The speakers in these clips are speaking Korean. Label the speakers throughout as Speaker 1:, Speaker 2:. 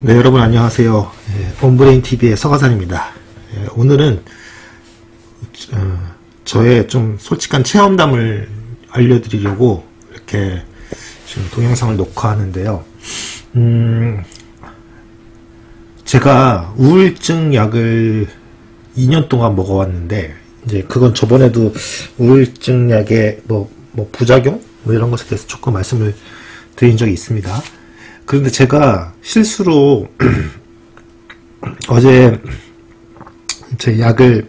Speaker 1: 네, 여러분 안녕하세요. 예, 본브레인 TV의 서가산입니다. 예, 오늘은 어, 저의 좀 솔직한 체험담을 알려드리려고 이렇게 지금 동영상을 녹화하는데요. 음, 제가 우울증 약을 2년 동안 먹어왔는데 이제 그건 저번에도 우울증 약의 뭐, 뭐 부작용 뭐 이런 것에 대해서 조금 말씀을 드린 적이 있습니다. 그런데 제가 실수로 어제 제 약을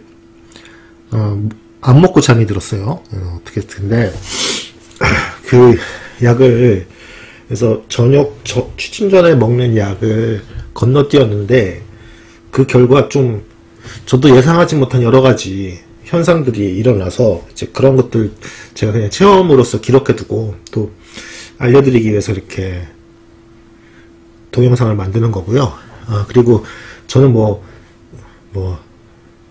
Speaker 1: 어, 안 먹고 잠이 들었어요. 어, 떻게 근데 그 약을 그래서 저녁 저, 취침 전에 먹는 약을 건너뛰었는데 그 결과 좀 저도 예상하지 못한 여러 가지 현상들이 일어나서 이제 그런 것들 제가 그냥 체험으로서 기록해두고 또 알려드리기 위해서 이렇게 동영상을 만드는 거고요. 아, 그리고 저는 뭐, 뭐,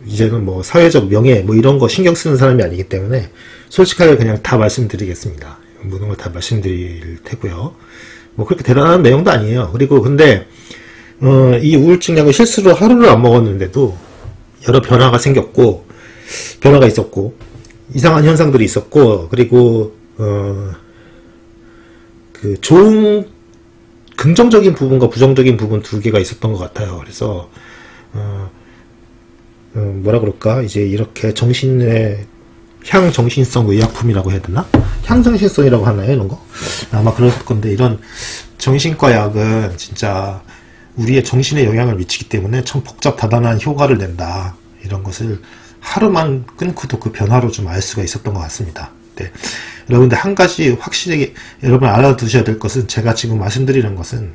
Speaker 1: 이제는 뭐 사회적 명예 뭐 이런 거 신경 쓰는 사람이 아니기 때문에 솔직하게 그냥 다 말씀드리겠습니다. 모든 걸 다 말씀드릴 테고요. 뭐 그렇게 대단한 내용도 아니에요. 그리고 근데 어, 이 우울증 약을 실수로 하루를 안 먹었는데도 여러 변화가 생겼고 변화가 있었고 이상한 현상들이 있었고 그리고 어, 그 좋은 긍정적인 부분과 부정적인 부분 두 개가 있었던 것 같아요. 그래서 어, 어, 뭐라 그럴까 이제 이렇게 정신의 향정신성 의약품이라고 해야 되나? 향정신성이라고 하나요 이런 거? 아마 그럴 건데 이런 정신과 약은 진짜 우리의 정신에 영향을 미치기 때문에 참 복잡 다단한 효과를 낸다 이런 것을 하루만 끊고도 그 변화로 좀 알 수가 있었던 것 같습니다. 네. 여러분들 한 가지 확실히 여러분 알아두셔야 될 것은 제가 지금 말씀드리는 것은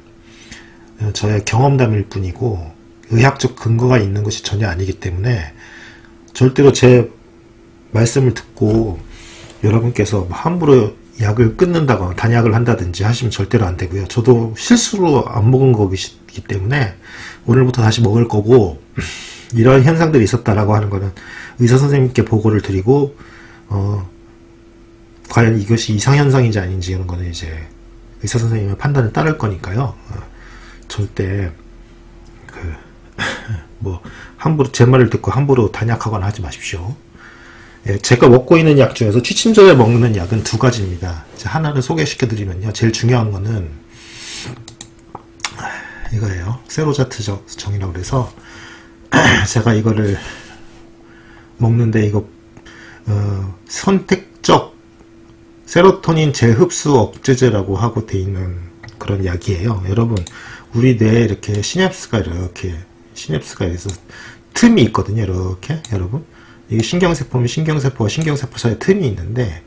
Speaker 1: 저의 경험담일 뿐이고 의학적 근거가 있는 것이 전혀 아니기 때문에 절대로 제 말씀을 듣고 여러분께서 함부로 약을 끊는다거나 단약을 한다든지 하시면 절대로 안 되고요. 저도 실수로 안 먹은 거기 때문에 오늘부터 다시 먹을 거고 이런 현상들이 있었다라고 하는 거는 의사 선생님께 보고를 드리고 어 과연 이것이 이상현상인지 아닌지 이런 거는 이제 의사 선생님의 판단을 따를 거니까요. 어, 절대 그 뭐 함부로 제 말을 듣고 함부로 단약하거나 하지 마십시오. 예, 제가 먹고 있는 약 중에서 취침전에 먹는 약은 두 가지입니다. 하나를 소개시켜 드리면요. 제일 중요한 거는 이거예요. 세로자트 정이라고 그래서 제가 이거를 먹는데 이거 어, 선택적 세로토닌 재흡수 억제제라고 하고 돼 있는 그런 약이에요. 여러분, 우리 뇌에 이렇게 시냅스가 이렇게 시냅스가 있어 틈이 있거든요. 이렇게 여러분, 이게 신경세포면 신경세포와 신경세포 사이에 틈이 있는데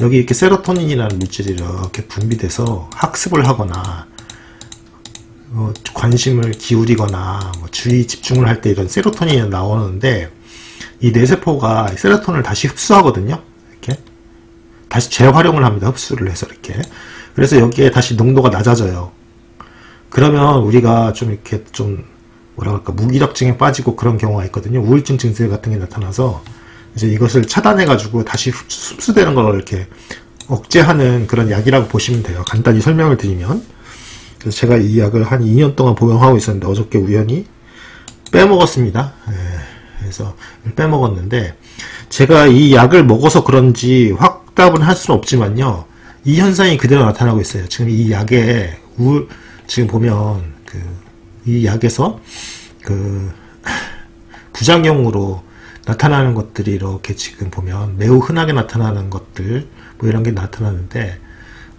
Speaker 1: 여기 이렇게 세로토닌이라는 물질이 이렇게 분비돼서 학습을 하거나 어, 관심을 기울이거나 뭐 주의 집중을 할 때 이런 세로토닌이 나오는데 이 뇌세포가 세로토닌을 다시 흡수하거든요. 다시 재활용을 합니다. 흡수를 해서 이렇게. 그래서 여기에 다시 농도가 낮아져요. 그러면 우리가 좀 이렇게 좀 뭐라 그럴까 무기력증에 빠지고 그런 경우가 있거든요. 우울증 증세 같은 게 나타나서 이제 이것을 차단해 가지고 다시 흡수되는 걸 이렇게 억제하는 그런 약이라고 보시면 돼요. 간단히 설명을 드리면 그래서 제가 이 약을 한 2년 동안 복용하고 있었는데 어저께 우연히 빼먹었습니다. 예, 그래서 빼먹었는데 제가 이 약을 먹어서 그런지 확 확답은 할 수는 없지만요. 이 현상이 그대로 나타나고 있어요. 지금 이 약에 우울 지금 보면 그 이 약에서 그 부작용으로 나타나는 것들이 이렇게 지금 보면 매우 흔하게 나타나는 것들 뭐 이런 게 나타나는데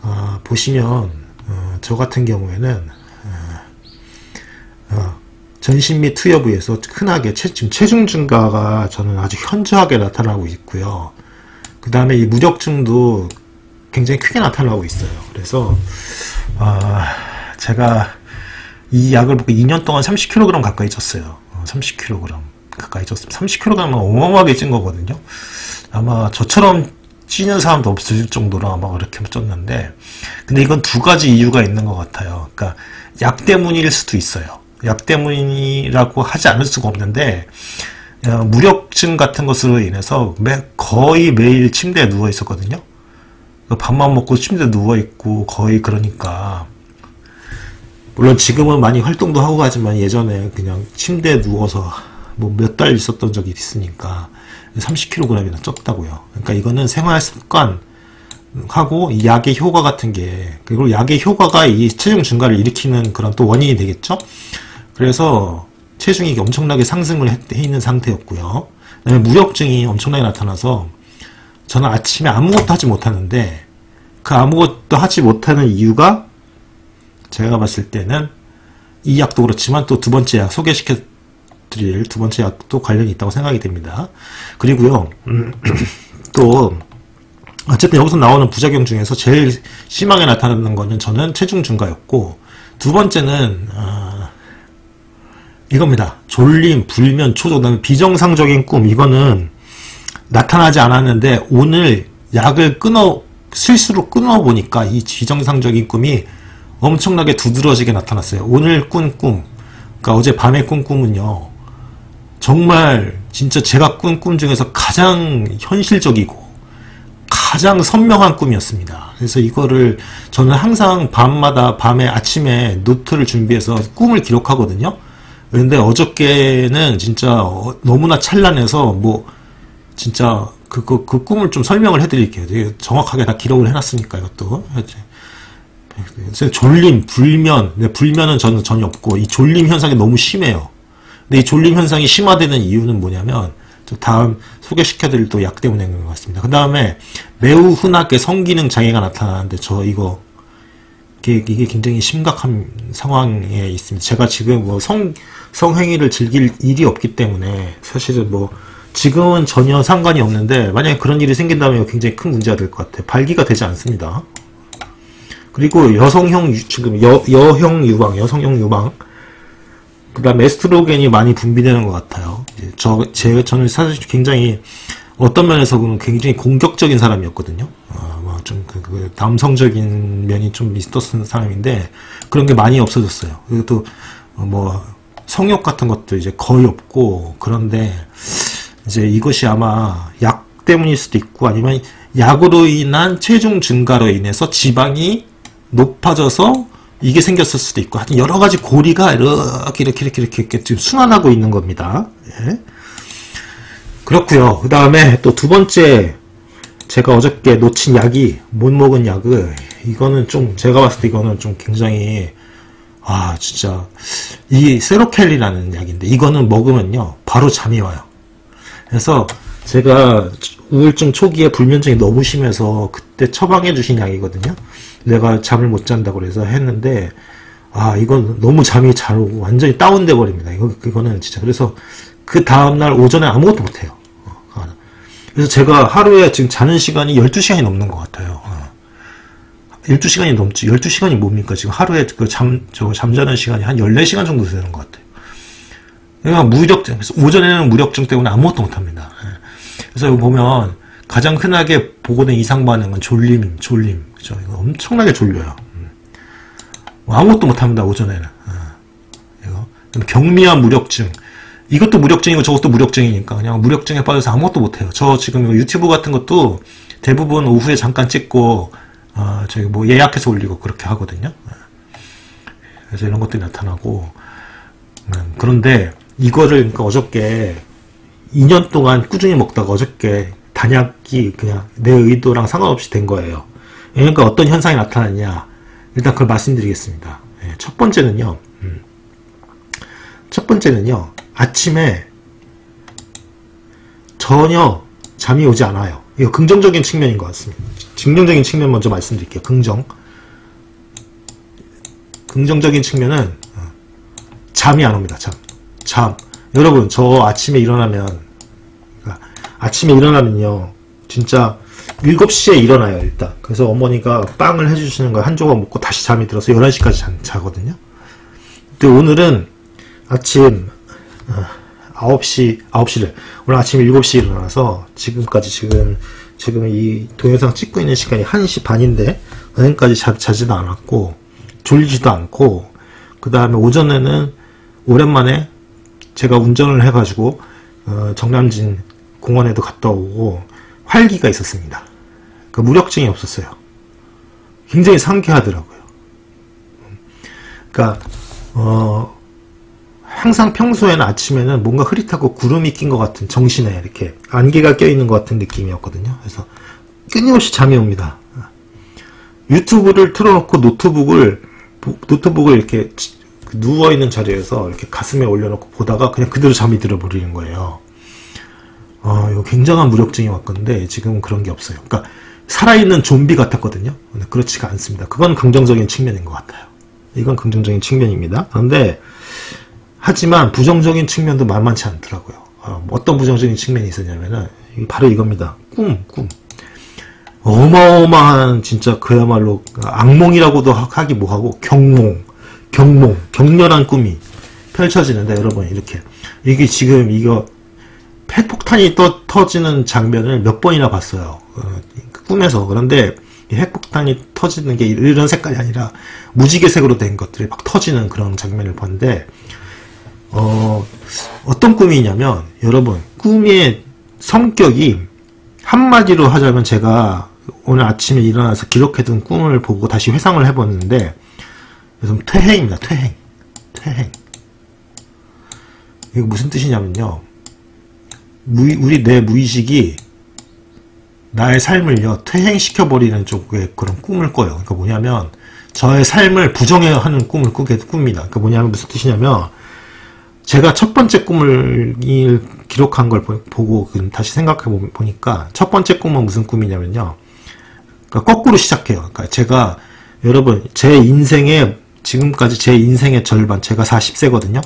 Speaker 1: 어, 보시면 어, 저 같은 경우에는 어, 어 전신 및 투여 부에서 흔하게 체, 지금 체중 증가가 저는 아주 현저하게 나타나고 있고요. 그 다음에 이 무력증도 굉장히 크게 나타나고 있어요. 그래서 어, 제가 이 약을 먹고 2년 동안 30kg 가까이 쪘어요. 30kg 가까이 쪘습니다. 30kg은 어마어마하게 찐 거거든요. 아마 저처럼 찌는 사람도 없을 정도로 아마 그렇게 쪘는데 근데 이건 두 가지 이유가 있는 것 같아요. 그러니까 약 때문일 수도 있어요. 약 때문이라고 하지 않을 수가 없는데 어, 무력증 같은 것으로 인해서 매, 거의 매일 침대에 누워 있었거든요. 그 밥만 먹고 침대에 누워 있고 거의 그러니까 물론 지금은 많이 활동도 하고 하지만 예전에 그냥 침대에 누워서 뭐 몇 달 있었던 적이 있으니까 30kg이나 쪘다고요. 그러니까 이거는 생활 습관 하고 이 약의 효과 같은 게 그리고 약의 효과가 이 체중 증가를 일으키는 그런 또 원인이 되겠죠. 그래서 체중이 엄청나게 상승을 해 있는 상태였고요. 그다음에 무력증이 엄청나게 나타나서 저는 아침에 아무것도 하지 못하는데 그 아무것도 하지 못하는 이유가 제가 봤을 때는 이 약도 그렇지만 또 두 번째 약 소개시켜 드릴 두 번째 약도 관련이 있다고 생각이 됩니다. 그리고요, 음, 또, 어쨌든 여기서 나오는 부작용 중에서 제일 심하게 나타나는 거는 저는 체중 증가였고, 두 번째는, 어, 이겁니다. 졸림, 불면, 초조, 비정상적인 꿈, 이거는 나타나지 않았는데, 오늘 약을 끊어, 실수로 끊어 보니까 이 비정상적인 꿈이 엄청나게 두드러지게 나타났어요. 오늘 꾼 꿈, 그러니까 어제 밤에 꾼 꿈은요, 정말 진짜 제가 꾼 꿈 중에서 가장 현실적이고 가장 선명한 꿈이었습니다. 그래서 이거를 저는 항상 밤마다 밤에 아침에 노트를 준비해서 꿈을 기록하거든요. 그런데 어저께는 진짜 어, 너무나 찬란해서 뭐 진짜 그, 그, 그 꿈을 좀 설명을 해드릴게요. 되게 정확하게 다 기록을 해놨으니까 이것도. 졸림, 불면, 불면은 저는 전혀 없고 이 졸림 현상이 너무 심해요. 근데 이 졸림 현상이 심화되는 이유는 뭐냐면 다음 소개시켜드릴 또약 그런 것 같습니다. 그 다음에 매우 흔하게 성기능 장애가 나타나는데 저 이거 이게, 이게 굉장히 심각한 상황에 있습니다. 제가 지금 뭐 성, 성행위를 즐길 일이 없기 때문에 사실은 뭐 지금은 전혀 상관이 없는데 만약에 그런 일이 생긴다면 굉장히 큰 문제가 될 것 같아요. 발기가 되지 않습니다. 그리고 여성형 지금 여, 여형 유방, 여성형 유방 그 다음 에스트로겐이 많이 분비되는 것 같아요. 저, 제, 저는 사실 굉장히 어떤 면에서는 굉장히 공격적인 사람이었거든요. 어, 뭐 좀 그, 그 남성적인 면이 좀 있었던 사람인데 그런 게 많이 없어졌어요. 그리고 또 뭐 성욕 같은 것도 이제 거의 없고 그런데 이제 이것이 아마 약 때문일 수도 있고 아니면 약으로 인한 체중 증가로 인해서 지방이 높아져서 이게 생겼을 수도 있고 하여튼 여러 가지 고리가 이렇게 이렇게 이렇게 이렇게, 이렇게 지금 순환하고 있는 겁니다. 예. 그렇고요. 그 다음에 또 두 번째 제가 어저께 놓친 약이 못 먹은 약을 이거는 좀 제가 봤을 때 이거는 좀 굉장히 아 진짜 이 세로켈리라는 약인데 이거는 먹으면요 바로 잠이 와요. 그래서 제가 우울증 초기에 불면증이 너무 심해서 그때 처방해 주신 약이거든요. 내가 잠을 못 잔다고 그래서 했는데 아 이건 너무 잠이 잘 오고 완전히 다운돼 버립니다. 이거 그거는 진짜 그래서 그 다음 날 오전에 아무것도 못 해요. 어, 그래서 제가 하루에 지금 자는 시간이 12시간이 넘는 것 같아요. 12시간이 어. 넘지. 12시간이 뭡니까? 지금 하루에 그 잠, 저 잠자는 시간이 한 14시간 정도 되는 것 같아요. 그러니까 무력증, 오전에는 무력증 때문에 아무것도 못 합니다. 예. 그래서 여기 보면 가장 흔하게 보고된 이상 반응은 졸림, 졸림. 그죠? 이거 엄청나게 졸려요. 음. 뭐 아무것도 못합니다, 오전에는. 어. 이거. 경미한 무력증. 이것도 무력증이고 저것도 무력증이니까 그냥 무력증에 빠져서 아무것도 못해요. 저 지금 유튜브 같은 것도 대부분 오후에 잠깐 찍고 어, 저기 뭐 예약해서 올리고 그렇게 하거든요. 어. 그래서 이런 것들이 나타나고 음, 그런데 이거를 그러니까 어저께 2년 동안 꾸준히 먹다가 어저께 단약이 그냥 내 의도랑 상관없이 된 거예요. 그러니까 어떤 현상이 나타났냐. 일단 그걸 말씀드리겠습니다. 예, 첫 번째는요. 음. 첫 번째는요. 아침에 전혀 잠이 오지 않아요. 이거 긍정적인 측면인 것 같습니다. 긍정적인 측면 먼저 말씀드릴게요. 긍정. 긍정적인 측면은 어, 잠이 안 옵니다. 잠. 잠. 여러분 저 아침에 일어나면 그러니까 아침에 일어나면요. 진짜 7시에 일어나요, 일단. 그래서 어머니가 빵을 해주시는 거 한 조각 먹고 다시 잠이 들어서 11시까지 자, 자거든요. 근데 오늘은 아침 9시, 어, 9시를, 오늘 아침 7시에 일어나서 지금까지 지금, 지금 이 동영상 찍고 있는 시간이 1시 반인데, 은행까지 자, 자지도 않았고, 졸리지도 않고, 그 다음에 오전에는 오랜만에 제가 운전을 해가지고, 어, 정남진 공원에도 갔다 오고, 활기가 있었습니다. 그 무력증이 없었어요. 굉장히 상쾌하더라고요. 그러니까 어 항상 평소에는 아침에는 뭔가 흐릿하고 구름이 낀 것 같은 정신에 이렇게 안개가 껴있는 것 같은 느낌이었거든요. 그래서 끊임없이 잠이 옵니다. 유튜브를 틀어놓고 노트북을 노트북을 이렇게 누워 있는 자리에서 이렇게 가슴에 올려놓고 보다가 그냥 그대로 잠이 들어버리는 거예요. 어, 이거 굉장한 무력증이 왔던 건데 지금은 그런 게 없어요. 그러니까 살아있는 좀비 같았거든요. 그렇지가 않습니다. 그건 긍정적인 측면인 것 같아요. 이건 긍정적인 측면입니다. 그런데 하지만 부정적인 측면도 만만치 않더라고요. 어, 떤 부정적인 측면이 있었냐면은 바로 이겁니다. 꿈, 꿈. 어마어마한 진짜 그야말로 악몽이라고도 하기 뭐하고 경몽, 경몽, 격렬한 꿈이 펼쳐지는데 여러분 이렇게 이게 지금 이거 핵폭탄이 떠, 터지는 장면을 몇 번이나 봤어요. 어, 꿈에서 그런데 핵폭탄이 터지는 게 이런 색깔이 아니라 무지개색으로 된 것들이 막 터지는 그런 장면을 봤는데 어, 어떤 꿈이냐면 여러분 꿈의 성격이 한마디로 하자면 제가 오늘 아침에 일어나서 기록해둔 꿈을 보고 다시 회상을 해봤는데 그래서 퇴행입니다. 퇴행. 퇴행. 이거 무슨 뜻이냐면요. 무의, 우리 내 무의식이 나의 삶을요 퇴행시켜버리는 쪽의 그런 꿈을 꿔요. 그러니까 뭐냐면 저의 삶을 부정해하는 꿈을 꾸게 꿉니다. 그러니까 뭐냐면 무슨 뜻이냐면 제가 첫 번째 꿈을 기록한 걸 보고 다시 생각해 보니까 첫 번째 꿈은 무슨 꿈이냐면요. 그러니까 거꾸로 시작해요. 그러니까 제가 여러분 제 인생의 지금까지 제 인생의 절반 제가 40세거든요.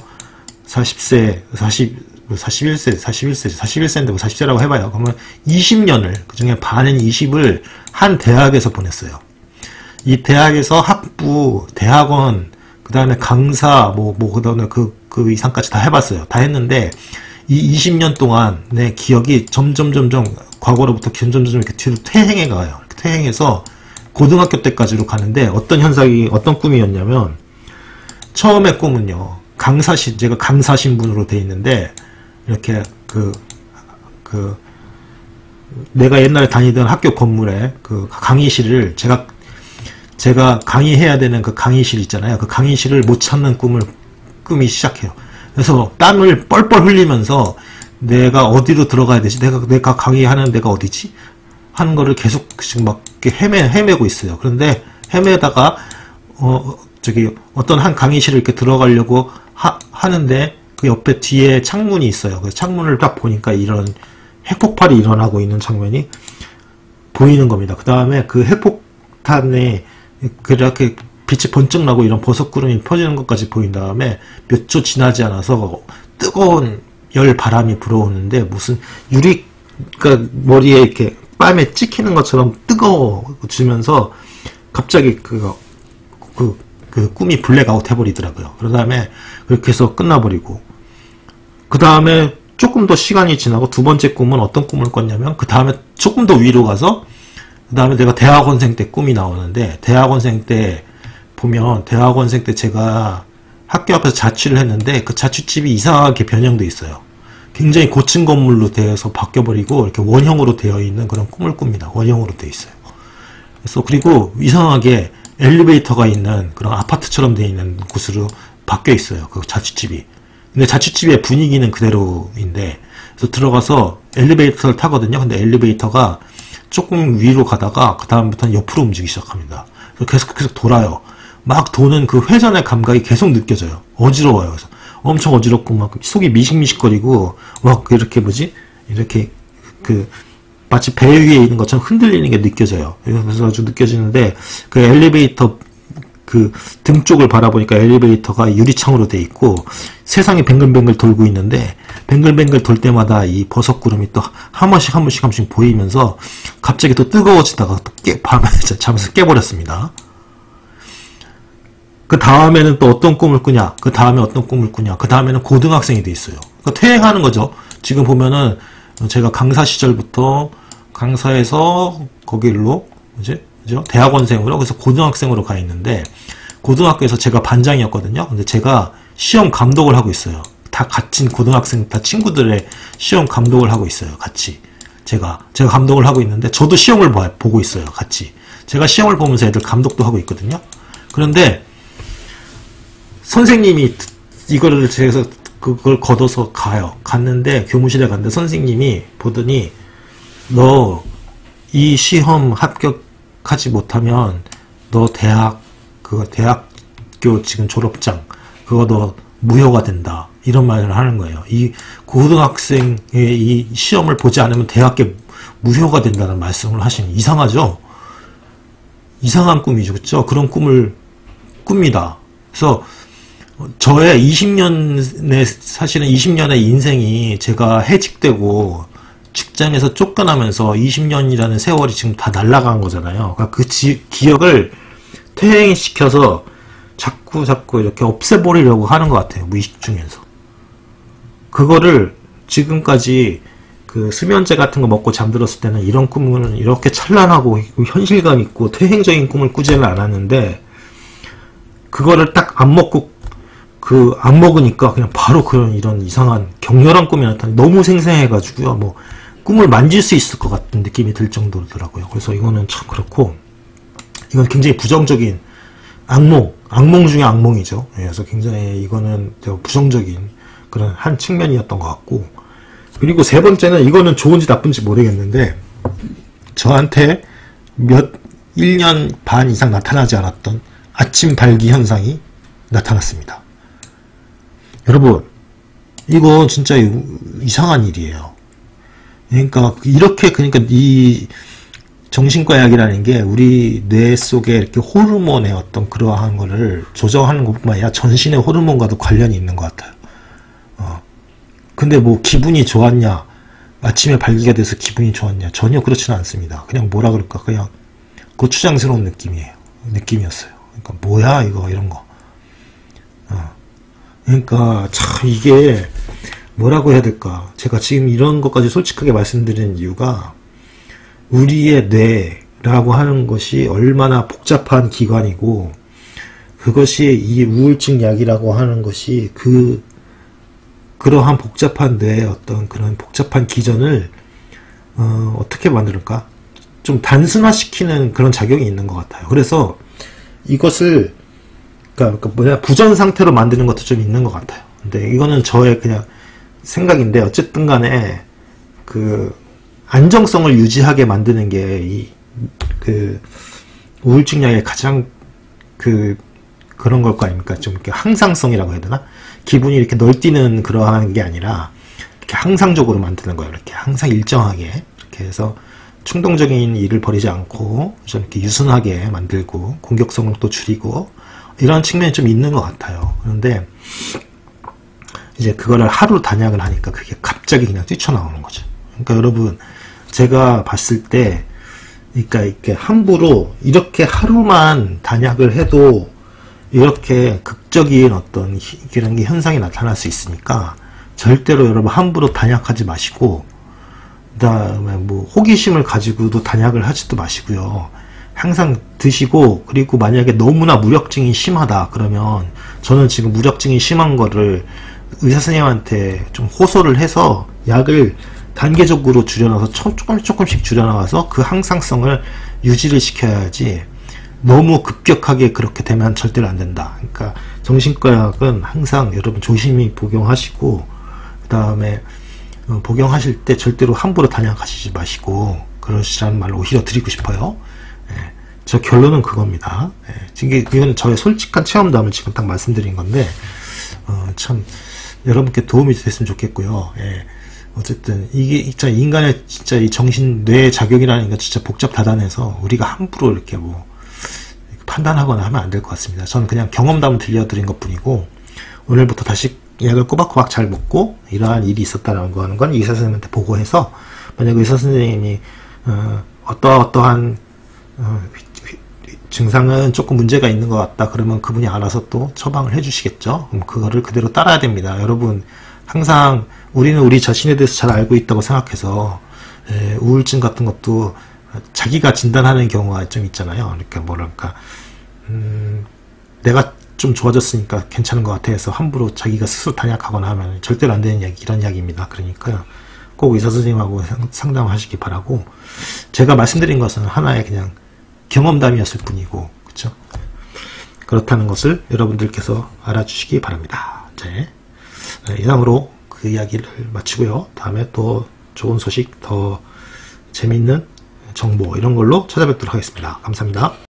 Speaker 1: 40세, 40 41세, 41세, 41세인데 뭐 40세라고 해봐요. 그러면 20년을 그 중에 반은 20을 한 대학에서 보냈어요. 이 대학에서 학부, 대학원, 그 다음에 강사, 뭐, 뭐, 그 다음에 그, 그 이상까지 다 해봤어요. 다 했는데, 이 20년 동안 내 기억이 점점, 점점, 과거로부터 점점, 점점 이렇게 뒤로 퇴행해 가요. 퇴행해서 고등학교 때까지로 가는데, 어떤 현상이, 어떤 꿈이었냐면, 처음에 꿈은요, 강사신, 제가 강사 신분으로 돼 있는데, 이렇게 그, 그, 내가 옛날에 다니던 학교 건물에 그 강의실을 제가 제가 강의해야 되는 그 강의실 있잖아요. 그 강의실을 못 찾는 꿈을 꿈이 시작해요. 그래서 땀을 뻘뻘 흘리면서 내가 어디로 들어가야 되지? 내가 내가 강의하는 데가 어디지? 하는 거를 계속 지금 막 헤매 헤매고 있어요. 그런데 헤매다가 어 저기 어떤 한 강의실을 이렇게 들어가려고 하, 하는데 그 옆에 뒤에 창문이 있어요. 그 창문을 딱 보니까 이런 핵폭발이 일어나고 있는 장면이 보이는 겁니다. 그 다음에 그 핵폭탄에 그렇게 빛이 번쩍 나고 이런 버섯구름이 퍼지는 것까지 보인 다음에 몇 초 지나지 않아서 뜨거운 열 바람이 불어오는데 무슨 유리 그 머리에 이렇게 뺨에 찍히는 것처럼 뜨거워지면서 갑자기 그거 그, 그 꿈이 블랙아웃 해버리더라고요. 그 다음에 그렇게 해서 끝나버리고 그 다음에 조금 더 시간이 지나고 두 번째 꿈은 어떤 꿈을 꿨냐면 그 다음에 조금 더 위로 가서 그 다음에 내가 대학원생 때 꿈이 나오는데 대학원생 때 보면 대학원생 때 제가 학교 앞에서 자취를 했는데 그 자취집이 이상하게 변형돼 있어요. 굉장히 고층 건물로 되어서 바뀌어버리고 이렇게 원형으로 되어 있는 그런 꿈을 꿉니다. 원형으로 되어 있어요. 그래서 그리고 이상하게 엘리베이터가 있는 그런 아파트처럼 되어 있는 곳으로 바뀌어 있어요. 그 자취집이. 근데 자취집의 분위기는 그대로인데 그래서 들어가서 엘리베이터를 타거든요. 근데 엘리베이터가 조금 위로 가다가 그 다음부터는 옆으로 움직이기 시작합니다. 계속 계속 돌아요. 막 도는 그 회전의 감각이 계속 느껴져요. 어지러워요. 그래서 엄청 어지럽고 막 속이 미식미식거리고 막 이렇게 뭐지 이렇게 그 마치 배 위에 있는 것처럼 흔들리는 게 느껴져요. 그래서 아주 느껴지는데 그 엘리베이터 그 등 쪽을 바라보니까 엘리베이터가 유리창으로 돼 있고 세상이 뱅글뱅글 돌고 있는데 뱅글뱅글 돌 때마다 이 버섯 구름이 또 한 번씩 한 번씩 한 번씩 보이면서 갑자기 또 뜨거워지다가 또 깨, 밤에 잠에서 깨버렸습니다. 그 다음에는 또 어떤 꿈을 꾸냐? 그 다음에 어떤 꿈을 꾸냐? 그 다음에는 고등학생이 돼 있어요. 그러니까 퇴행하는 거죠. 지금 보면은 제가 강사 시절부터 강사에서 거기로 이제 그죠? 대학원생으로 그래서 고등학생으로 가 있는데 고등학교에서 제가 반장이었거든요. 근데 제가 시험 감독을 하고 있어요. 다 같은 고등학생 다 친구들의 시험 감독을 하고 있어요. 같이 제가 제가 감독을 하고 있는데 저도 시험을 봐, 보고 있어요. 같이 제가 시험을 보면서 애들 감독도 하고 있거든요. 그런데 선생님이 이거를 제가 그걸 걷어서 가요. 갔는데 교무실에 갔는데 선생님이 보더니 너 이 시험 합격하지 못하면 너 대학 그 대학교 지금 졸업장 그거 너 무효가 된다. 이런 말을 하는 거예요. 이 고등학생의 이 시험을 보지 않으면 대학교 무효가 된다는 말씀을 하시니 이상하죠? 이상한 꿈이죠. 그렇죠? 그런 꿈을 꿉니다. 그래서 저의 20년의 사실은 20년의 인생이 제가 해직되고 직장에서 쫓겨나면서 20년이라는 세월이 지금 다 날아간 거잖아요. 그러니까 그 지, 기억을 퇴행시켜서 자꾸 자꾸 이렇게 없애버리려고 하는 것 같아요. 무의식 중에서. 그거를 지금까지 그 수면제 같은 거 먹고 잠들었을 때는 이런 꿈은 이렇게 찬란하고 현실감 있고 퇴행적인 꿈을 꾸지는 않았는데 그거를 딱 안 먹고 그 안 먹으니까 그냥 바로 그런 이런 이상한 격렬한 꿈이 나타나 너무 생생해가지고요. 뭐 꿈을 만질 수 있을 것 같은 느낌이 들 정도더라고요. 그래서 이거는 참 그렇고 이건 굉장히 부정적인 악몽, 악몽 중에 악몽이죠. 예, 그래서 굉장히 이거는 부정적인 그런 한 측면이었던 것 같고 그리고 세 번째는 이거는 좋은지 나쁜지 모르겠는데 저한테 몇 1년 반 이상 나타나지 않았던 아침 발기 현상이 나타났습니다. 여러분 이거 진짜 이상한 일이에요. 그러니까 이렇게 그러니까 이 정신과 약이라는 게 우리 뇌 속에 이렇게 호르몬의 어떤 그러한 거를 조정하는 것뿐만 아니라 전신의 호르몬과도 관련이 있는 것 같아요. 어. 근데 뭐 기분이 좋았냐? 아침에 발기가 돼서 기분이 좋았냐? 전혀 그렇지는 않습니다. 그냥 뭐라 그럴까? 그냥 고추장스러운 느낌이에요. 느낌이었어요. 그러니까 뭐야 이거 이런 거. 어. 그러니까 참 이게 뭐라고 해야 될까? 제가 지금 이런 것까지 솔직하게 말씀드리는 이유가 우리의 뇌라고 하는 것이 얼마나 복잡한 기관이고 그것이 이 우울증 약이라고 하는 것이 그 그러한 복잡한 뇌의 어떤 그런 복잡한 기전을 어, 어떻게 만들까? 좀 단순화시키는 그런 작용이 있는 것 같아요. 그래서 이것을 그러니까, 그러니까 뭐냐 부전 상태로 만드는 것도 좀 있는 것 같아요. 근데 이거는 저의 그냥 생각인데 어쨌든 간에 그 안정성을 유지하게 만드는 게 이 그 우울증 약의 가장 그 그런 걸 거 아닙니까? 좀 이렇게 항상성이라고 해야 되나? 기분이 이렇게 널뛰는 그러한 게 아니라 이렇게 항상적으로 만드는 거예요. 이렇게 항상 일정하게 이렇게 해서 충동적인 일을 벌이지 않고 좀 이렇게 유순하게 만들고 공격성을 또 줄이고 이런 측면이 좀 있는 것 같아요. 그런데 이제 그거를 하루 단약을 하니까 그게 갑자기 그냥 뛰쳐나오는 거죠. 그러니까 여러분 제가 봤을 때 그러니까 이렇게 함부로 이렇게 하루만 단약을 해도 이렇게 극적인 어떤 이런 게 현상이 나타날 수 있으니까 절대로 여러분 함부로 단약하지 마시고 그다음에 뭐 호기심을 가지고도 단약을 하지도 마시고요. 항상 드시고 그리고 만약에 너무나 무력증이 심하다 그러면 저는 지금 무력증이 심한 거를 의사 선생님한테 좀 호소를 해서 약을 단계적으로 줄여놔서 조금 조금씩 줄여나가서 그 항상성을 유지를 시켜야지 너무 급격하게 그렇게 되면 절대로 안 된다. 그러니까 정신과 약은 항상 여러분 조심히 복용하시고 그 다음에 어, 복용하실 때 절대로 함부로 단약하시지 마시고 그러시라는 말을 오히려 드리고 싶어요. 예, 저 결론은 그겁니다. 예, 지금 이건 저의 솔직한 체험담을 지금 딱 말씀드린 건데 어, 참 여러분께 도움이 됐으면 좋겠고요. 예. 어쨌든 이게 진짜 인간의 진짜 이 정신 뇌 작용이라는 게 진짜 복잡 다단해서 우리가 함부로 이렇게 뭐 판단하거나 하면 안 될 것 같습니다. 저는 그냥 경험담을 들려드린 것 뿐이고 오늘부터 다시 약을 꼬박꼬박 잘 먹고 이러한 일이 있었다는 거 하는 건 의사 선생님한테 보고해서 만약 의사 선생님이 어, 어떠 어떠한 어, 증상은 조금 문제가 있는 것 같다 그러면 그분이 알아서 또 처방을 해주시겠죠. 그럼 그거를 그대로 따라야 됩니다. 여러분 항상 우리는 우리 자신에 대해서 잘 알고 있다고 생각해서 에, 우울증 같은 것도 자기가 진단하는 경우가 좀 있잖아요. 그러니까 뭐랄까 음, 내가 좀 좋아졌으니까 괜찮은 것 같아 해서 함부로 자기가 스스로 단약하거나 하면 절대로 안 되는 이야기, 이런 이야기입니다. 그러니까 꼭 의사 선생님하고 상담하시기 바라고 제가 말씀드린 것은 하나의 그냥 경험담이었을 뿐이고 그쵸 그렇다는 것을 여러분들께서 알아주시기 바랍니다. 이제 네, 이상으로 그 이야기를 마치고요. 다음에 또 좋은 소식, 더 재밌는 정보 이런 걸로 찾아뵙도록 하겠습니다. 감사합니다.